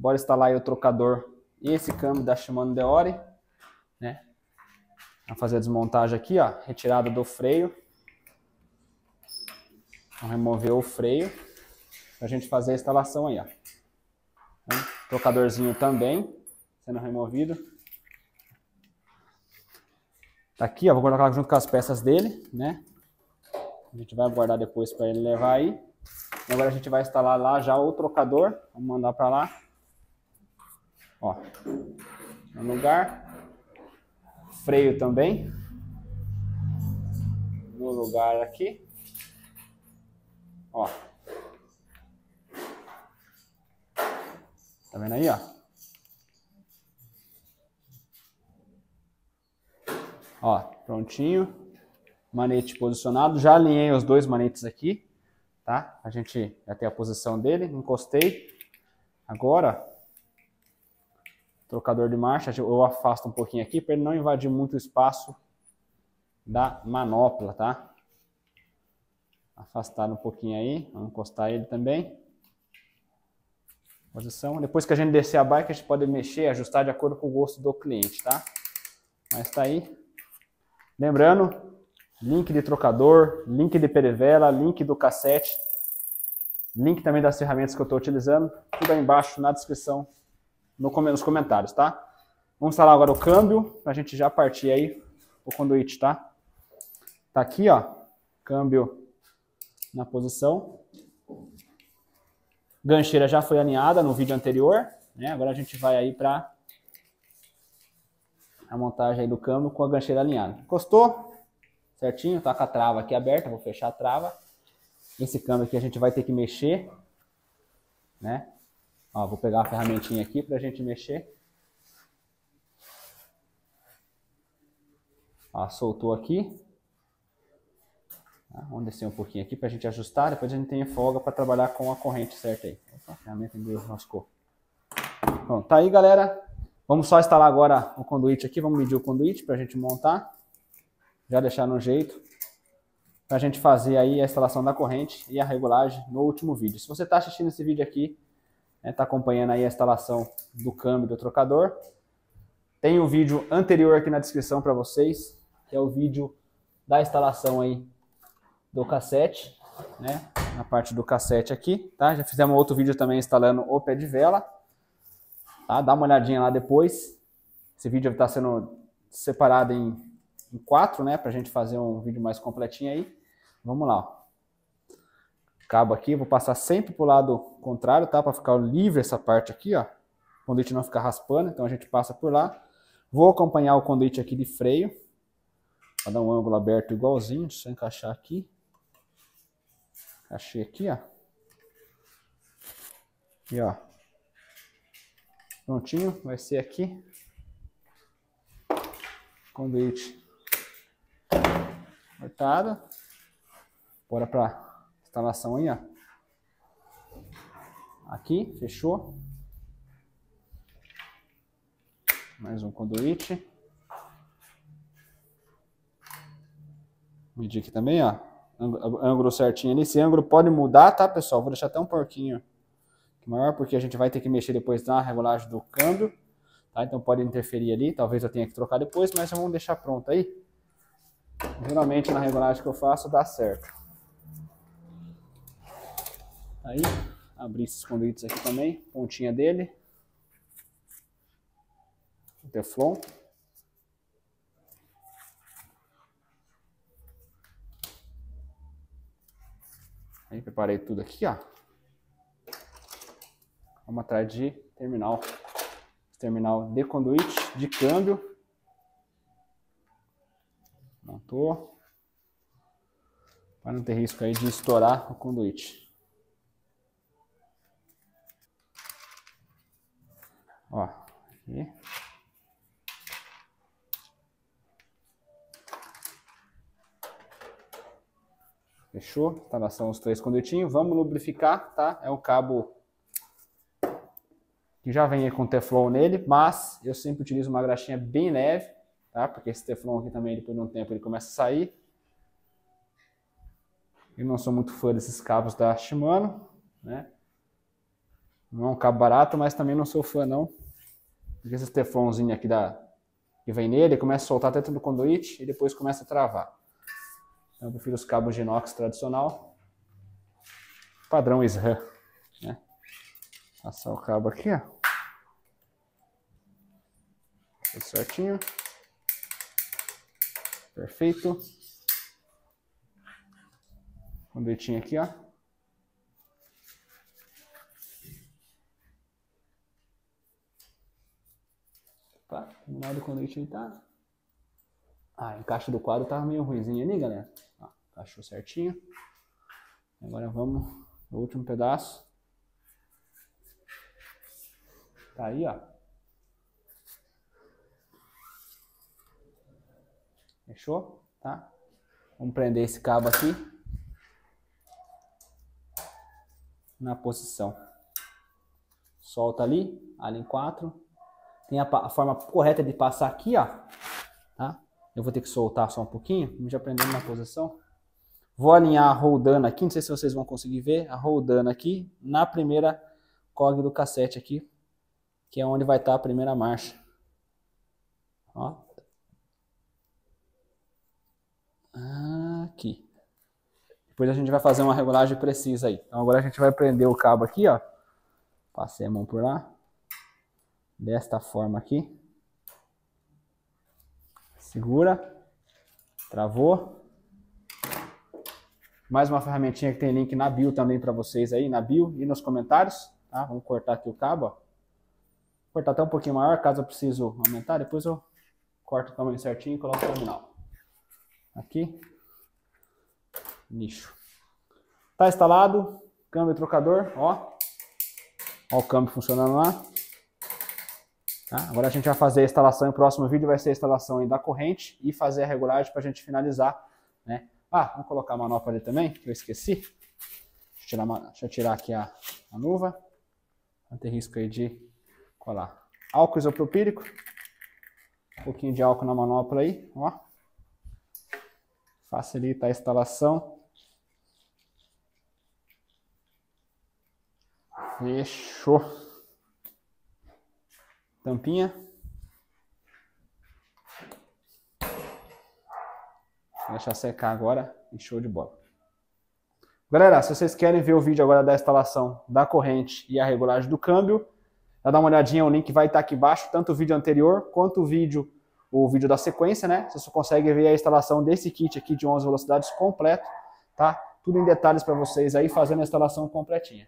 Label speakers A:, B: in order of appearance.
A: Bora instalar o trocador e esse câmbio da Shimano Deore, né? Vamos fazer a desmontagem aqui, ó, retirada do freio. Vamos remover o freio para a gente fazer a instalação aí, ó. Trocadorzinho também sendo removido. Tá aqui, ó, vou colocar junto com as peças dele, né? A gente vai guardar depois para ele levar aí. Agora a gente vai instalar lá já o trocador. Vamos mandar para lá. Ó, no lugar. Freio também. No lugar aqui. Ó. Tá vendo aí, ó? Ó, prontinho. Manete posicionado. Já alinhei os dois manetes aqui, tá? A gente já tem a posição dele. Encostei. Agora, trocador de marcha, eu afasto um pouquinho aqui para ele não invadir muito o espaço da manopla, tá? Afastar um pouquinho aí, vamos encostar ele também. Posição. Depois que a gente descer a bike, a gente pode mexer, ajustar de acordo com o gosto do cliente, tá? Mas tá aí. Lembrando, link de trocador, link de perivela, link do cassete, link também das ferramentas que eu estou utilizando, tudo aí embaixo na descrição no, nos comentários, tá? Vamos instalar agora o câmbio, para a gente já partir aí o conduíte, tá? Tá aqui, ó, câmbio na posição. Gancheira já foi alinhada no vídeo anterior, né? Agora a gente vai aí para a montagem aí do câmbio com a gancheira alinhada. Encostou, certinho, tá com a trava aqui aberta, vou fechar a trava. Esse câmbio aqui a gente vai ter que mexer, né? Ó, vou pegar a ferramentinha aqui para a gente mexer. Ó, soltou aqui. Tá, vamos descer um pouquinho aqui para a gente ajustar. Depois a gente tem folga para trabalhar com a corrente certa aí. Opa, a ferramenta enroscou. Pronto, tá aí, galera. Vamos só instalar agora o conduíte aqui. Vamos medir o conduíte para a gente montar. Já deixar no jeito. Para a gente fazer aí a instalação da corrente e a regulagem no último vídeo. Se você está assistindo esse vídeo aqui está né, acompanhando aí a instalação do câmbio do trocador. Tem o um vídeo anterior aqui na descrição para vocês, que é o vídeo da instalação aí do cassete, né? Na parte do cassete aqui, tá? Já fizemos outro vídeo também instalando o pé de vela, tá? Dá uma olhadinha lá depois. Esse vídeo está sendo separado em, em quatro, né? Para a gente fazer um vídeo mais completinho aí. Vamos lá, ó cabo aqui, vou passar sempre para o lado contrário, tá? Para ficar livre essa parte aqui, ó. O conduíte não ficar raspando, então a gente passa por lá. Vou acompanhar o conduíte aqui de freio. Para dar um ângulo aberto igualzinho, deixa eu encaixar aqui. Encaixei aqui, ó. E ó. Prontinho, vai ser aqui. Conduíte cortado. Bora para instalação aí, ó. Aqui, fechou. Mais um conduíte. Medir aqui também, ó. Ângulo certinho ali. Esse ângulo pode mudar, tá, pessoal? Vou deixar até um pouquinho maior, porque a gente vai ter que mexer depois na regulagem do câmbio. Tá? Então pode interferir ali. Talvez eu tenha que trocar depois, mas vamos deixar pronto aí. Geralmente na regulagem que eu faço dá certo. Aí, abrir esses conduítes aqui também, pontinha dele. O Teflon. Aí, preparei tudo aqui, ó. Vamos atrás de terminal. Terminal de conduíte, de câmbio. Montou. Para não ter risco aí de estourar o conduíte. Ó, aqui. Fechou? Instalação os três condutinhos. Vamos lubrificar, tá? É um cabo que já vem com teflon nele, mas eu sempre utilizo uma graxinha bem leve, tá? Porque esse teflon aqui também, depois de um tempo, ele começa a sair. Eu não sou muito fã desses cabos da Shimano, né? Não é um cabo barato, mas também não sou fã não. Porque esse teflonzinho aqui da, que vem nele, começa a soltar dentro do conduíte e depois começa a travar. Então eu prefiro os cabos de inox tradicional. Padrão SRAM. Né? Passar o cabo aqui, ó. Tudo certinho. Perfeito. Conduitinho aqui, ó. Tá, terminal do conduíte tá. Ah, o encaixe do quadro tava meio ruimzinho ali, galera. Ó, encaixou certinho. Agora vamos no último pedaço. Tá aí, ó. Fechou? Tá? Vamos prender esse cabo aqui na posição. Solta ali, ali em 4 tem a, a, forma correta de passar aqui, ó. Tá? Eu vou ter que soltar só um pouquinho, já aprendendo na posição. Vou alinhar a roldana aqui, não sei se vocês vão conseguir ver, a roldana aqui na primeira cog do cassete aqui, que é onde vai estar a primeira marcha. Ó. Aqui. Depois a gente vai fazer uma regulagem precisa aí. Então agora a gente vai prender o cabo aqui, ó. Passei a mão por lá desta forma aqui. Segura, travou. Mais uma ferramentinha que tem link na bio também para vocês aí, na bio e nos comentários. Tá? Vamos cortar aqui o cabo. Ó. Cortar até um pouquinho maior, caso eu preciso aumentar. Depois eu corto o tamanho certinho e coloco o terminal. Aqui. Nicho. Tá instalado. Câmbio trocador, ó. Ó o câmbio funcionando lá. Tá? Agora a gente vai fazer a instalação, o próximo vídeo vai ser a instalação da corrente e fazer a regulagem para a gente finalizar. Né? Ah, vamos colocar a manopla ali também, que eu esqueci. Deixa eu tirar, deixa eu tirar aqui a, a luva. Não tem risco aí de colar. Álcool isopropílico. Um pouquinho de álcool na manopla aí, ó. Facilita a instalação. Fechou tampinha. Vou deixar secar agora e show de bola. Galera, se vocês querem ver o vídeo agora da instalação da corrente e a regulagem do câmbio, dá uma olhadinha, o link vai estar aqui embaixo, tanto o vídeo anterior quanto o vídeo, o vídeo da sequência, né? Você consegue ver a instalação desse kit aqui de 11 velocidades completo, tá? Tudo em detalhes para vocês aí, fazendo a instalação completinha.